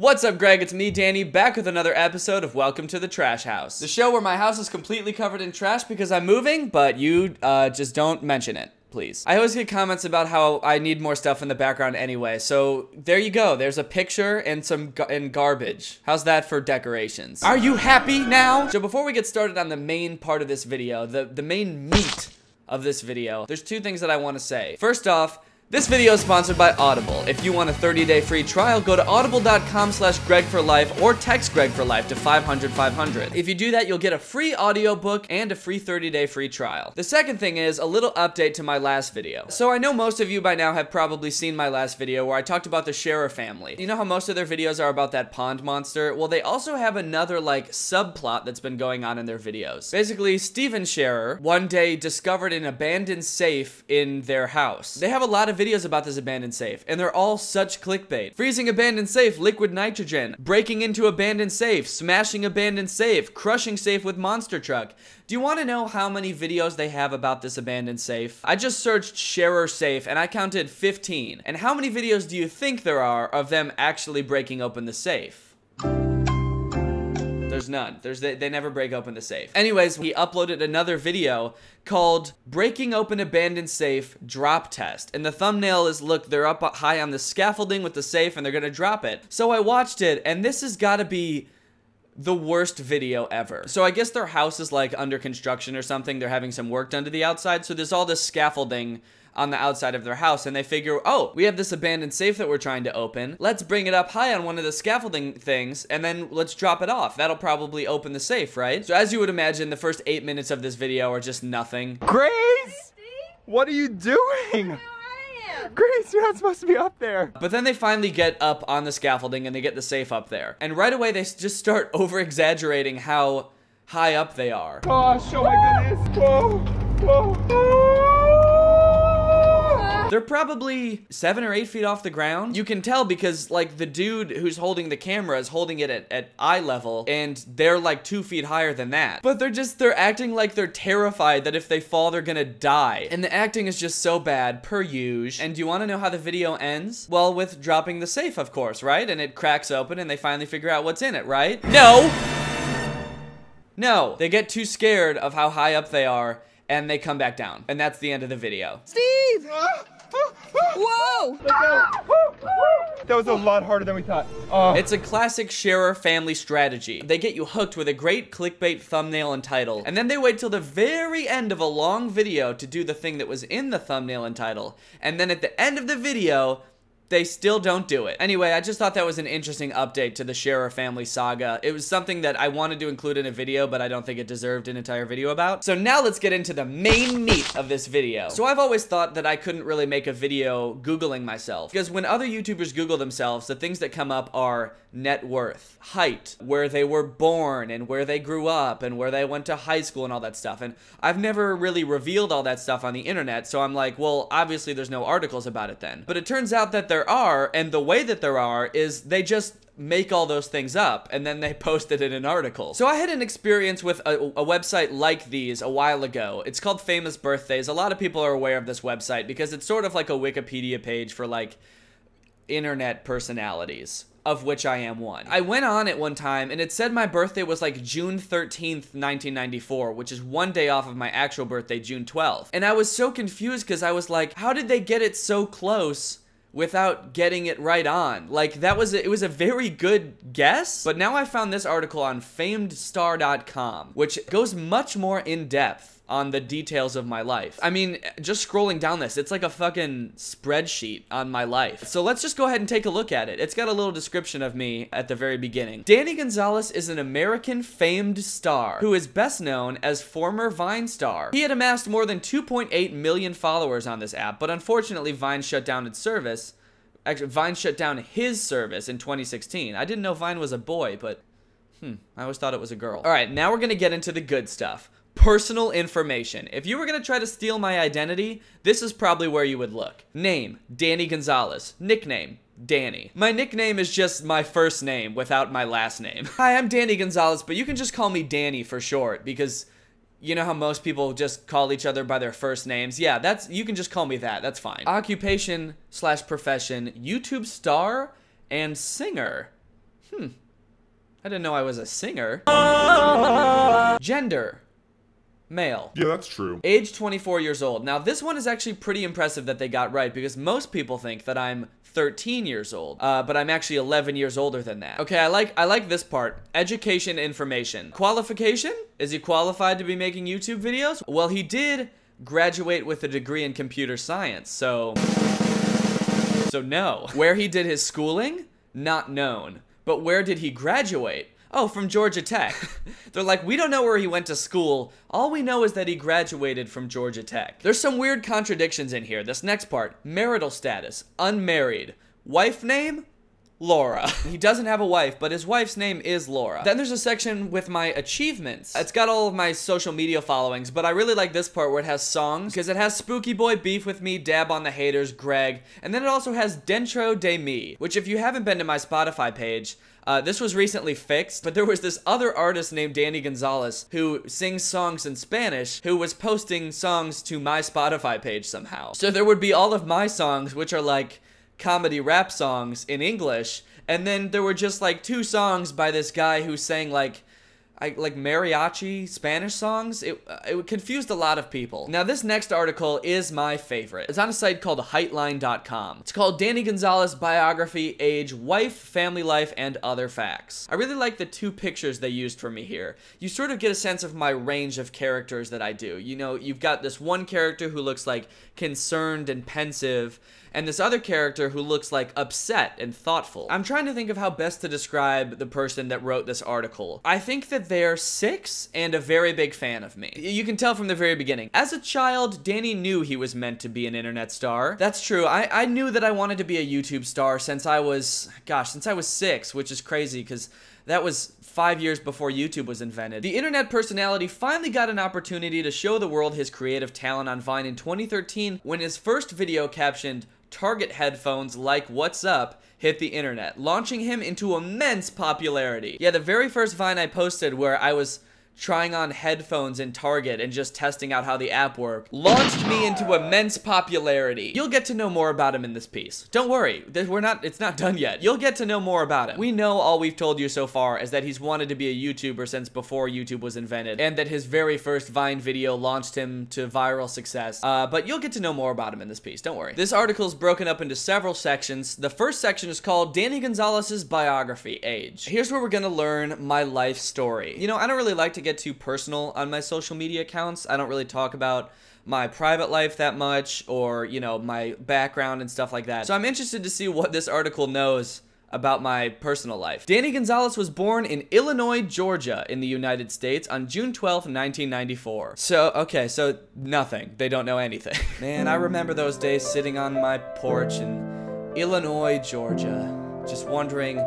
What's up, Greg? It's me, Danny, back with another episode of Welcome to the Trash House. The show where my house is completely covered in trash because I'm moving, but you uh, just don't mention it. Please. I always get comments about how I need more stuff in the background anyway, so there you go. There's a picture and some ga- and garbage. How's that for decorations? Are you happy now? So before we get started on the main part of this video, the, the main meat of this video, there's two things that I want to say. First off, this video is sponsored by Audible. If you want a 30-day free trial, go to audible.com slash Greg for life or text Greg for life to 500 500. If you do that, you'll get a free audiobook and a free 30-day free trial. The second thing is a little update to my last video. So I know most of you by now have probably seen my last video where I talked about the Sharer family. You know how most of their videos are about that pond monster? Well, they also have another like subplot that's been going on in their videos. Basically, Stephen Sharer one day discovered an abandoned safe in their house. They have a lot of videos about this abandoned safe, and they're all such clickbait. Freezing abandoned safe, liquid nitrogen, breaking into abandoned safe, smashing abandoned safe, crushing safe with monster truck. Do you want to know how many videos they have about this abandoned safe? I just searched Sharer safe and I counted 15. And how many videos do you think there are of them actually breaking open the safe? There's none. There's they, they never break open the safe. Anyways, he uploaded another video called "Breaking Open Abandoned Safe Drop Test," and the thumbnail is look they're up high on the scaffolding with the safe and they're gonna drop it. So I watched it, and this has got to be the worst video ever. So I guess their house is like under construction or something. They're having some work done to the outside, so there's all this scaffolding on the outside of their house and they figure, oh, we have this abandoned safe that we're trying to open. Let's bring it up high on one of the scaffolding things and then let's drop it off. That'll probably open the safe, right? So as you would imagine, the first eight minutes of this video are just nothing. Grace! What are you doing? Grace, you're not supposed to be up there. But then they finally get up on the scaffolding and they get the safe up there. And right away they just start over exaggerating how high up they are. Gosh, oh my goodness. Whoa, whoa. They're probably seven or eight feet off the ground. You can tell because, like, the dude who's holding the camera is holding it at, at eye level, and they're like two feet higher than that. But they're just, they're acting like they're terrified that if they fall, they're gonna die. And the acting is just so bad, per usual. And do you wanna know how the video ends? Well, with dropping the safe, of course, right? And it cracks open and they finally figure out what's in it, right? No! No, they get too scared of how high up they are and they come back down. And that's the end of the video. Steve! Whoa! That was a lot harder than we thought. Oh, It's a classic Sharer family strategy. They get you hooked with a great clickbait thumbnail and title, and then they wait till the very end of a long video to do the thing that was in the thumbnail and title, and then at the end of the video, they still don't do it. Anyway, I just thought that was an interesting update to the Sharer family saga. It was something that I wanted to include in a video, but I don't think it deserved an entire video about. So now let's get into the main meat of this video. So I've always thought that I couldn't really make a video Googling myself. Because when other YouTubers Google themselves, the things that come up are net worth, height, where they were born, and where they grew up, and where they went to high school, and all that stuff. And I've never really revealed all that stuff on the internet, so I'm like, well, obviously there's no articles about it then. But it turns out that there are, and the way that there are is they just make all those things up and then they post it in an article. So I had an experience with a, a website like these a while ago. It's called Famous Birthdays. A lot of people are aware of this website because it's sort of like a Wikipedia page for like internet personalities of which I am one. I went on it one time and it said my birthday was like June 13th, 1994, which is one day off of my actual birthday, June 12th. And I was so confused because I was like, how did they get it so close? Without getting it right on. Like that was a, it was a very good guess, but now I found this article on famedstar.com, which goes much more in depth on the details of my life. I mean, just scrolling down this, it's like a fucking spreadsheet on my life. So let's just go ahead and take a look at it. It's got a little description of me at the very beginning. Danny Gonzalez is an American famed star who is best known as former Vine star. He had amassed more than 2.8 million followers on this app, but unfortunately Vine shut down its service. Actually, Vine shut down his service in 2016. I didn't know Vine was a boy, but hmm, I always thought it was a girl. All right, now we're gonna get into the good stuff personal information. If you were going to try to steal my identity, this is probably where you would look. Name, Danny Gonzalez. Nickname, Danny. My nickname is just my first name without my last name. Hi, I'm Danny Gonzalez, but you can just call me Danny for short because you know how most people just call each other by their first names? Yeah, that's you can just call me that. That's fine. Occupation slash profession, YouTube star and singer. Hmm. I didn't know I was a singer. Gender. Male. Yeah, that's true. Age 24 years old. Now, this one is actually pretty impressive that they got right because most people think that I'm 13 years old, uh, but I'm actually 11 years older than that. Okay, I like I like this part. Education information. Qualification? Is he qualified to be making YouTube videos? Well, he did graduate with a degree in computer science, so so no. Where he did his schooling? Not known. But where did he graduate? Oh, from Georgia Tech. They're like, we don't know where he went to school. All we know is that he graduated from Georgia Tech. There's some weird contradictions in here. This next part marital status, unmarried. Wife name? Laura. He doesn't have a wife, but his wife's name is Laura. Then there's a section with my achievements. It's got all of my social media followings, but I really like this part where it has songs, because it has Spooky Boy Beef With Me, Dab on the Haters, Greg, and then it also has Dentro de Mi, which if you haven't been to my Spotify page, uh, this was recently fixed, but there was this other artist named Danny Gonzalez who sings songs in Spanish who was posting songs to my Spotify page somehow. So there would be all of my songs, which are like comedy rap songs in English, and then there were just like two songs by this guy who sang like I, like mariachi Spanish songs. It, uh, it confused a lot of people. Now, this next article is my favorite. It's on a site called Heightline.com. It's called Danny Gonzalez Biography, Age, Wife, Family Life, and Other Facts. I really like the two pictures they used for me here. You sort of get a sense of my range of characters that I do. You know, you've got this one character who looks like concerned and pensive, and this other character who looks like upset and thoughtful. I'm trying to think of how best to describe the person that wrote this article. I think that they're six and a very big fan of me. You can tell from the very beginning. As a child, Danny knew he was meant to be an internet star. That's true. I, I knew that I wanted to be a YouTube star since I was, gosh, since I was six, which is crazy because that was five years before YouTube was invented. The internet personality finally got an opportunity to show the world his creative talent on Vine in 2013 when his first video captioned, Target headphones like What's Up hit the internet, launching him into immense popularity. Yeah, the very first Vine I posted where I was trying on headphones in Target and just testing out how the app worked, launched me into immense popularity. You'll get to know more about him in this piece. Don't worry, we're not, it's not done yet. You'll get to know more about him. We know all we've told you so far is that he's wanted to be a YouTuber since before YouTube was invented, and that his very first Vine video launched him to viral success. Uh, but you'll get to know more about him in this piece, don't worry. This article is broken up into several sections. The first section is called Danny Gonzalez's Biography, Age. Here's where we're gonna learn my life story. You know, I don't really like to get too personal on my social media accounts. I don't really talk about my private life that much or, you know, my background and stuff like that. So I'm interested to see what this article knows about my personal life. Danny Gonzalez was born in Illinois, Georgia, in the United States on June 12, 1994. So, okay, so nothing. They don't know anything. Man, I remember those days sitting on my porch in Illinois, Georgia, just wondering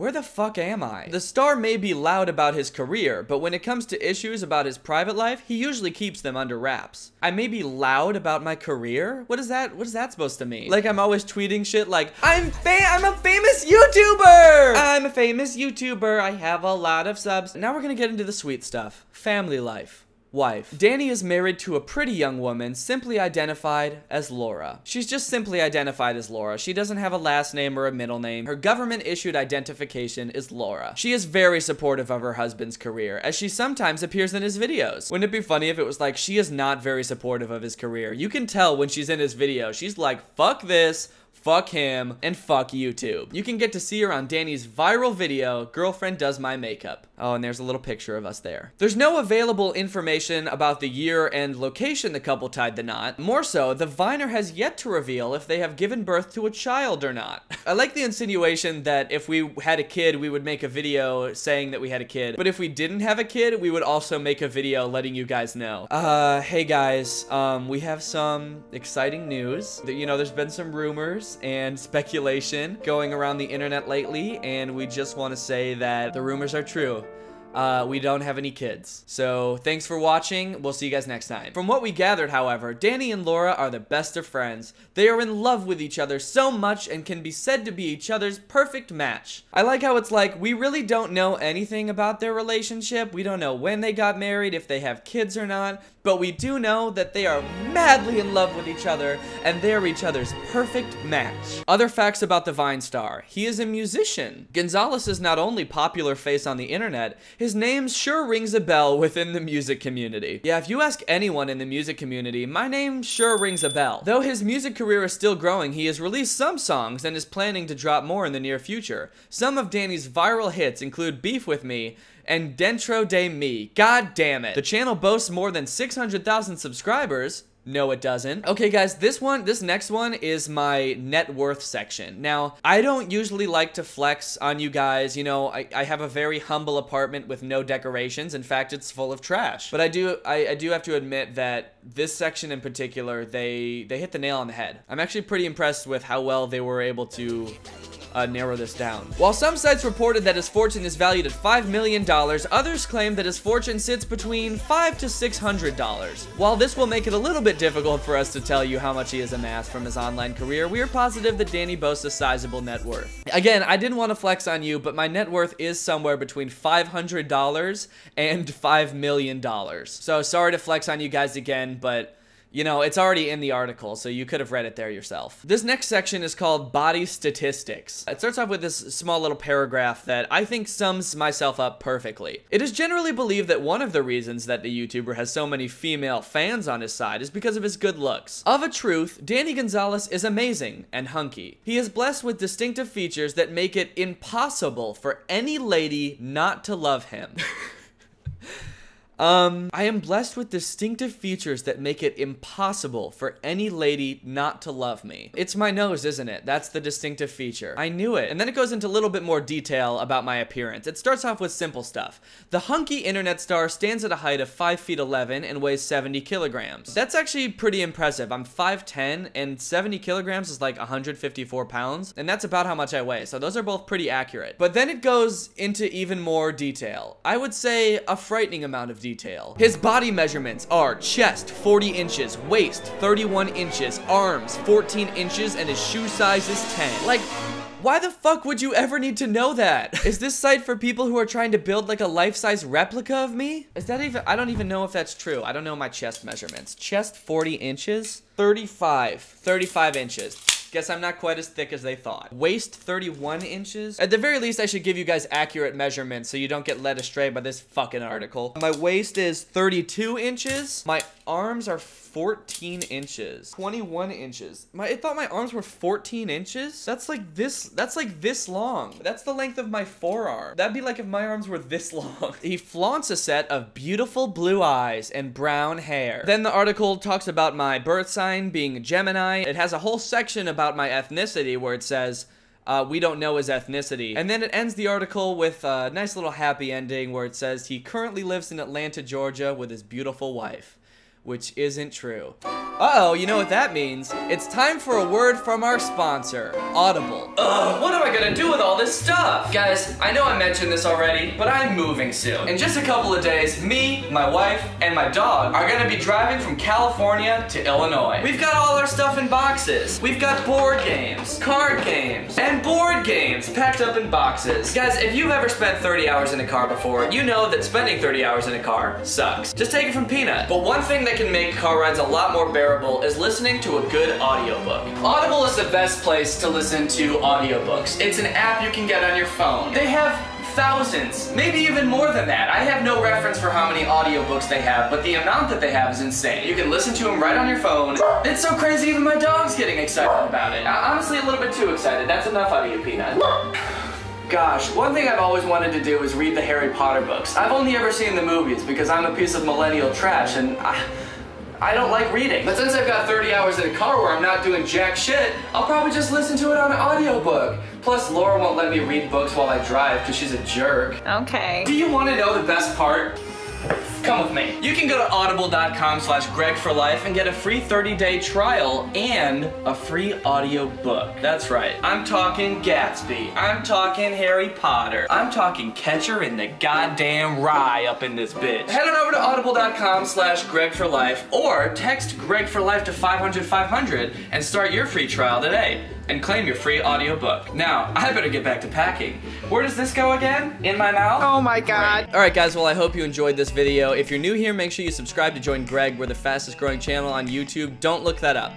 where the fuck am I? The star may be loud about his career, but when it comes to issues about his private life, he usually keeps them under wraps. I may be loud about my career? What is that? What is that supposed to mean? Like I'm always tweeting shit like, I'm fa- I'm a famous YouTuber! I'm a famous YouTuber, I have a lot of subs. Now we're gonna get into the sweet stuff. Family life wife. Danny is married to a pretty young woman, simply identified as Laura. She's just simply identified as Laura. She doesn't have a last name or a middle name. Her government issued identification is Laura. She is very supportive of her husband's career, as she sometimes appears in his videos. Wouldn't it be funny if it was like she is not very supportive of his career? You can tell when she's in his video. She's like, fuck this, fuck him, and fuck YouTube. You can get to see her on Danny's viral video, Girlfriend Does My Makeup. Oh, and there's a little picture of us there. There's no available information about the year and location the couple tied the knot. More so, the Viner has yet to reveal if they have given birth to a child or not. I like the insinuation that if we had a kid, we would make a video saying that we had a kid. But if we didn't have a kid, we would also make a video letting you guys know. Uh, hey guys, um, we have some exciting news. You know, there's been some rumors and speculation going around the internet lately, and we just want to say that the rumors are true. Uh, we don't have any kids. So thanks for watching. We'll see you guys next time. From what we gathered, however, Danny and Laura are the best of friends. They are in love with each other so much and can be said to be each other's perfect match. I like how it's like, we really don't know anything about their relationship. We don't know when they got married, if they have kids or not. But we do know that they are madly in love with each other and they're each other's perfect match. Other facts about the Vine star. He is a musician. Gonzalez is not only popular face on the internet, his name sure rings a bell within the music community. Yeah, if you ask anyone in the music community, my name sure rings a bell. Though his music career is still growing, he has released some songs and is planning to drop more in the near future. Some of Danny's viral hits include Beef With Me, and Dentro de Mi. God damn it. The channel boasts more than 600,000 subscribers. No, it doesn't. Okay, guys, this one, this next one is my net worth section. Now, I don't usually like to flex on you guys. You know, I, I have a very humble apartment with no decorations. In fact, it's full of trash. But I do, I, I do have to admit that this section in particular, they, they hit the nail on the head. I'm actually pretty impressed with how well they were able to uh, narrow this down. While some sites reported that his fortune is valued at $5 million, others claim that his fortune sits between 5 to $600. While this will make it a little bit difficult for us to tell you how much he has amassed from his online career, we are positive that Danny boasts a sizable net worth. Again, I didn't want to flex on you, but my net worth is somewhere between $500 and $5 million. So sorry to flex on you guys again, but you know, it's already in the article, so you could have read it there yourself. This next section is called Body Statistics. It starts off with this small little paragraph that I think sums myself up perfectly. It is generally believed that one of the reasons that the YouTuber has so many female fans on his side is because of his good looks. Of a truth, Danny Gonzalez is amazing and hunky. He is blessed with distinctive features that make it impossible for any lady not to love him. Um, I am blessed with distinctive features that make it impossible for any lady not to love me. It's my nose, isn't it? That's the distinctive feature. I knew it. And then it goes into a little bit more detail about my appearance. It starts off with simple stuff. The hunky internet star stands at a height of 5 feet 11 and weighs 70 kilograms. That's actually pretty impressive. I'm 5'10 and 70 kilograms is like 154 pounds. And that's about how much I weigh. So those are both pretty accurate. But then it goes into even more detail. I would say a frightening amount of detail detail. His body measurements are chest 40 inches, waist 31 inches, arms 14 inches, and his shoe size is 10. Like, why the fuck would you ever need to know that? Is this site for people who are trying to build like a life-size replica of me? Is that even, I don't even know if that's true. I don't know my chest measurements. Chest 40 inches, 35, 35 inches. Guess I'm not quite as thick as they thought. Waist 31 inches. At the very least, I should give you guys accurate measurements so you don't get led astray by this fucking article. My waist is 32 inches. My arms are 14 inches. 21 inches. My, I thought my arms were 14 inches? That's like this, that's like this long. That's the length of my forearm. That'd be like if my arms were this long. he flaunts a set of beautiful blue eyes and brown hair. Then the article talks about my birth sign being Gemini. It has a whole section about about my ethnicity where it says, uh, we don't know his ethnicity. And then it ends the article with a nice little happy ending where it says he currently lives in Atlanta, Georgia with his beautiful wife which isn't true. Uh-oh, you know what that means? It's time for a word from our sponsor, Audible. Ugh, what am I gonna do with all this stuff? Guys, I know I mentioned this already, but I'm moving soon. In just a couple of days, me, my wife, and my dog are gonna be driving from California to Illinois. We've got all our stuff in boxes. We've got board games, card games, and board games packed up in boxes. Guys, if you've ever spent 30 hours in a car before, you know that spending 30 hours in a car sucks. Just take it from Peanut. But one thing that can make car rides a lot more bearable is listening to a good audiobook. Audible is the best place to listen to audiobooks. It's an app you can get on your phone. They have thousands, maybe even more than that. I have no reference for how many audiobooks they have, but the amount that they have is insane. You can listen to them right on your phone. It's so crazy even my dog's getting excited about it. Honestly, a little bit too excited. That's enough out of you, Peanut. Gosh, one thing I've always wanted to do is read the Harry Potter books. I've only ever seen the movies because I'm a piece of millennial trash and I, I don't like reading. But since I've got 30 hours in a car where I'm not doing jack shit, I'll probably just listen to it on an audiobook. Plus, Laura won't let me read books while I drive because she's a jerk. Okay. Do you want to know the best part? Come with me. You can go to audible.com slash Greg for life and get a free 30-day trial and a free audio book. That's right. I'm talking Gatsby. I'm talking Harry Potter. I'm talking Catcher in the goddamn rye up in this bitch. Head on over to audible.com slash Greg for life or text Greg for life to 500 500 and start your free trial today. And claim your free audiobook. Now, I better get back to packing. Where does this go again? In my mouth? Oh my god. All right, guys. Well, I hope you enjoyed this video. If you're new here, make sure you subscribe to join Greg. We're the fastest growing channel on YouTube. Don't look that up.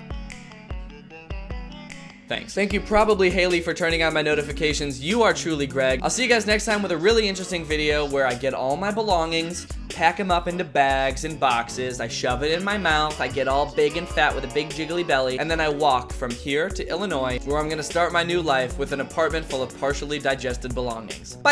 Thanks. Thank you probably Haley for turning on my notifications. You are truly Greg. I'll see you guys next time with a really interesting video where I get all my belongings, pack them up into bags and boxes, I shove it in my mouth, I get all big and fat with a big jiggly belly, and then I walk from here to Illinois where I'm gonna start my new life with an apartment full of partially digested belongings. Bye!